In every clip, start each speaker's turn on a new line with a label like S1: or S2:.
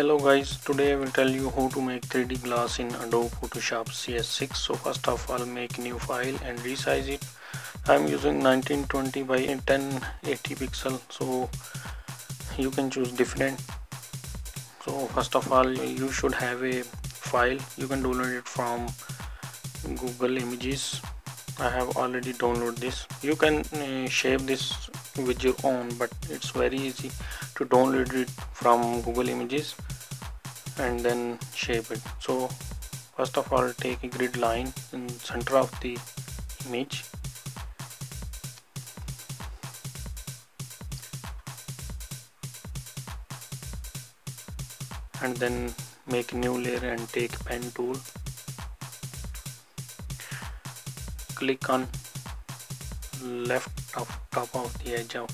S1: Hello guys, today I will tell you how to make 3D glass in Adobe Photoshop CS6. So first of all make new file and resize it. I am using 1920 by 1080 pixel so you can choose different. So first of all you should have a file. You can download it from Google Images. I have already downloaded this. You can uh, shape this with your own but it's very easy to download it from Google Images and then shape it. So first of all take a grid line in center of the image. And then make new layer and take pen tool. Click on left of top of the edge of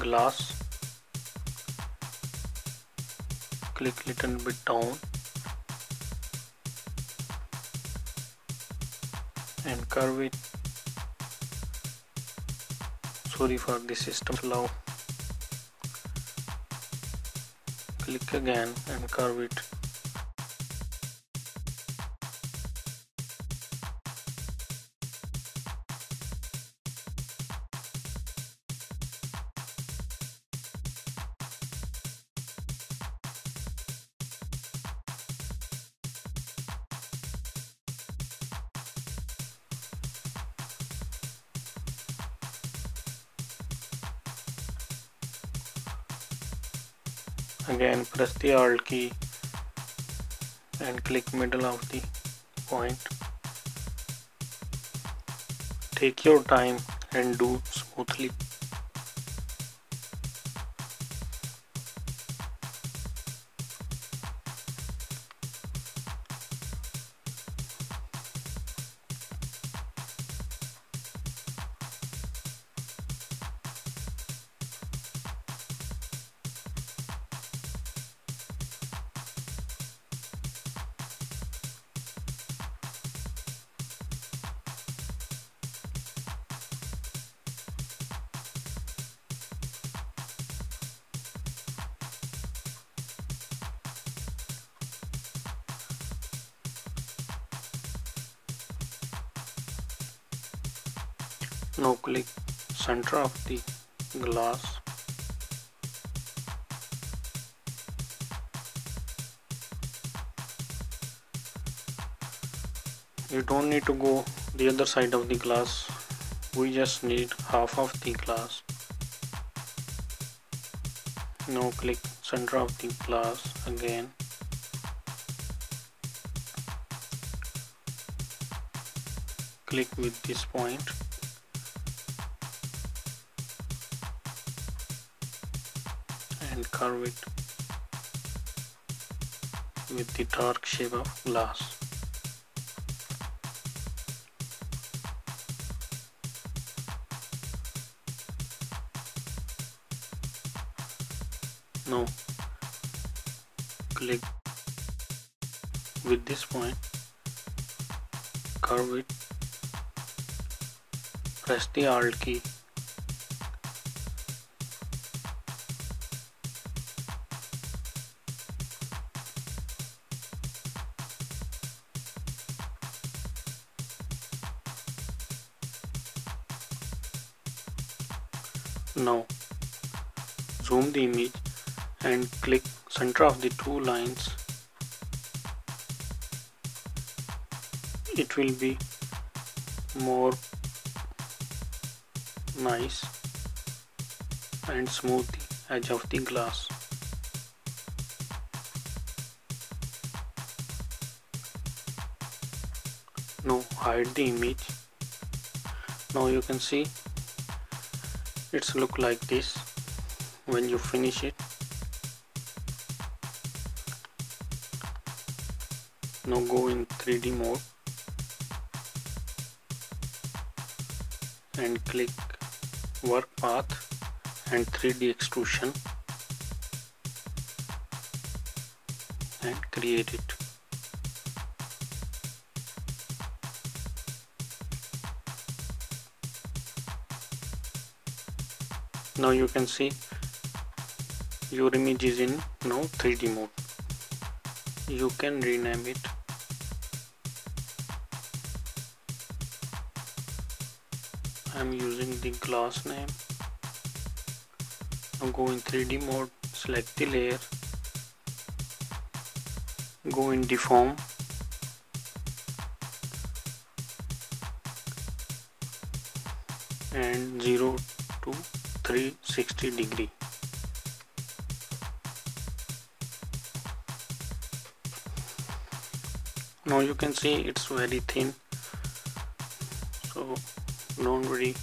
S1: glass click little bit down and curve it. Sorry for the system flow click again and curve it again press the alt key and click middle of the point. Take your time and do smoothly now click center of the glass. You don't need to go the other side of the glass. We just need half of the glass. Now click center of the glass again. Click with this point and curve it with the dark shape of glass. Now click with this point curve it press the alt key now zoom the image and click center of the two lines. It will be more nice and smooth the edge of the glass. Now hide the image. Now you can see it's look like this when you finish it. Now go in 3d mode and click work path and 3d extrusion and create it now you can see your image is in now 3d mode. You can rename it. I'm using the glass name. Now go in 3d mode select the layer. Go in deform and 0 to 360 degree. Now you can see it's very thin so don't worry.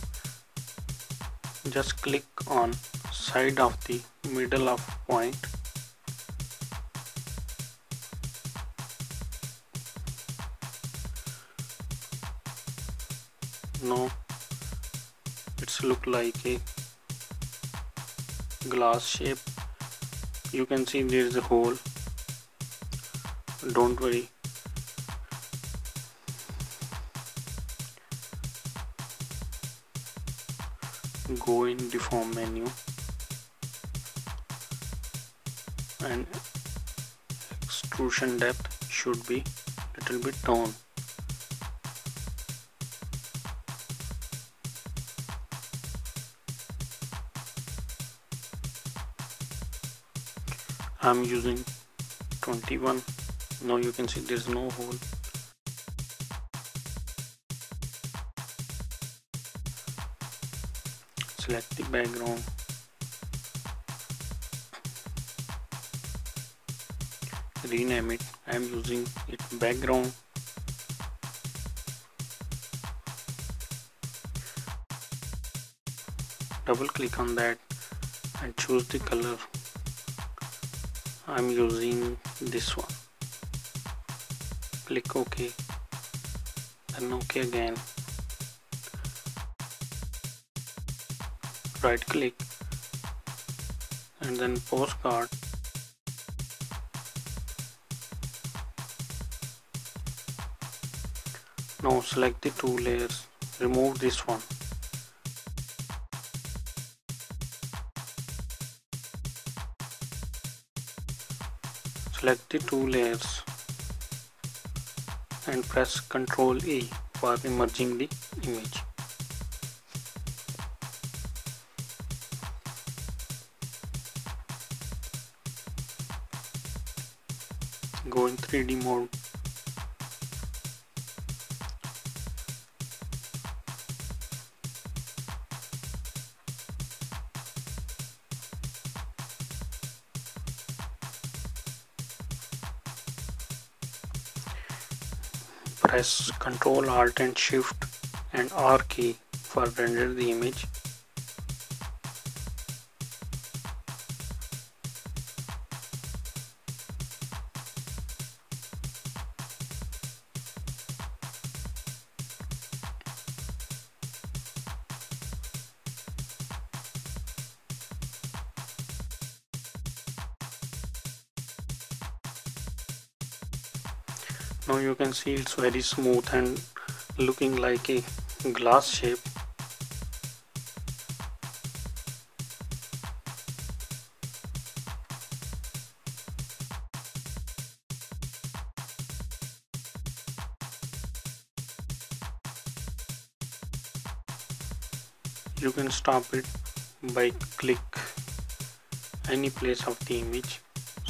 S1: Just click on side of the middle of point. Now it's look like a glass shape. You can see there is a hole. Don't worry. Go in deform menu. And extrusion depth should be little bit down I'm using 21 now you can see there's no hole. Select the background. Rename it. I'm using it background. Double click on that and choose the color I'm using this one. Click OK. Then OK again. Right click. And then postcard. Now select the two layers. Remove this one select the two layers and press ctrl E for merging the image. Go in 3D mode press Ctrl Alt and Shift and R key for render the image now you can see it's very smooth and looking like a glass shape. You can stop it by click any place of the image.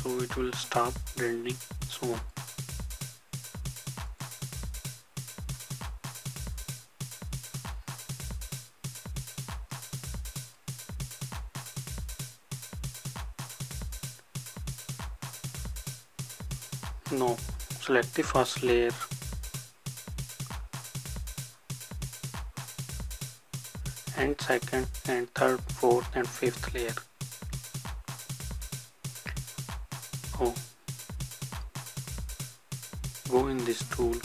S1: So it will stop rendering soon no select the first layer. And second and third fourth and fifth layer. Oh. Go in this tool.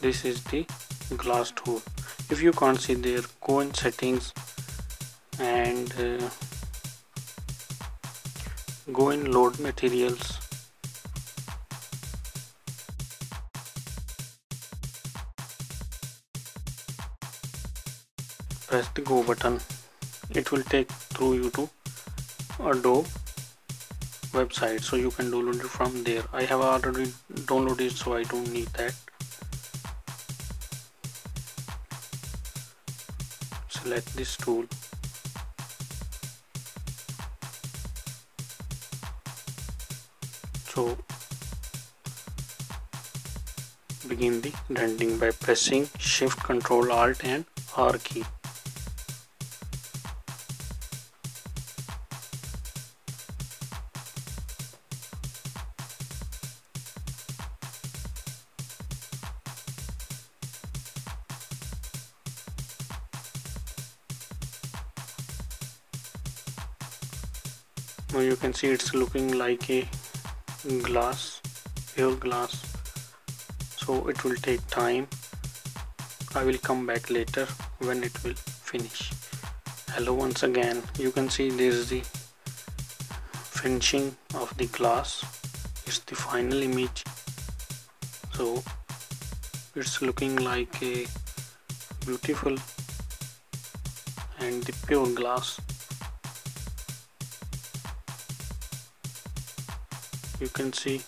S1: This is the glass tool. If you can't see there go in settings and uh, go in load materials. Press the go button. It will take through you to Adobe website so you can download it from there. I have already downloaded it so I don't need that. Select this tool so begin the rendering by pressing shift Control alt and R key. Now you can see it's looking like a glass pure glass. So it will take time. I will come back later when it will finish. Hello once again. You can see this is the finishing of the glass. It's the final image. So it's looking like a beautiful and the pure glass you can see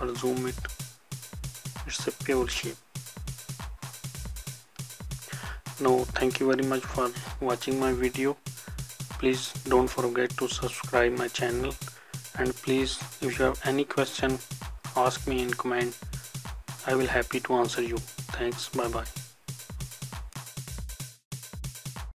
S1: or zoom it. It's a pure shape. Now thank you very much for watching my video. Please don't forget to subscribe my channel. And please if you have any question ask me in comment. I will happy to answer you. Thanks. Bye bye